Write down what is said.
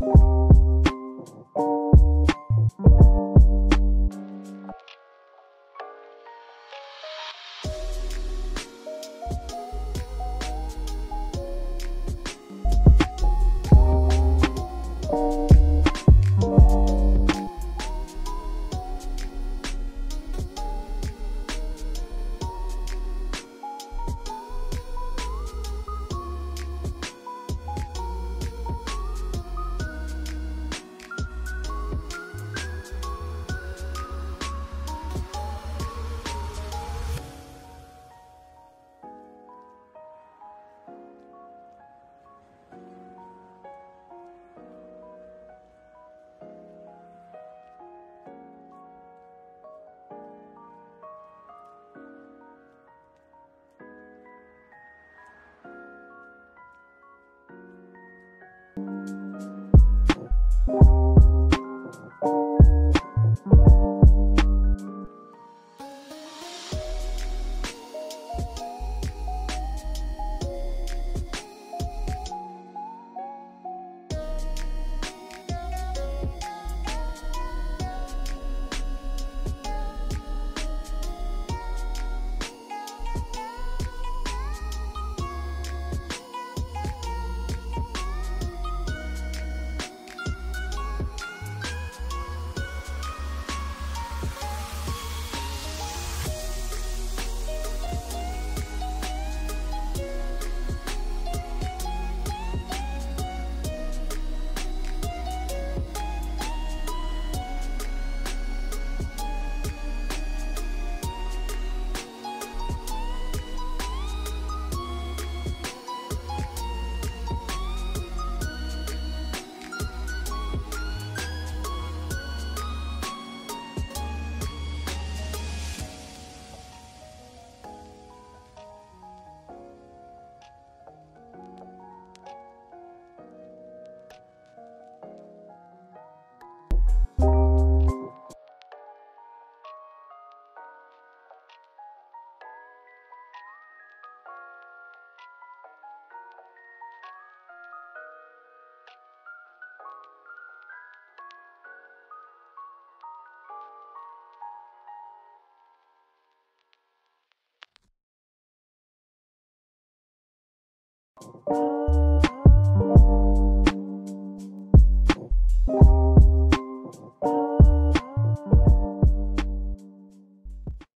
Bye.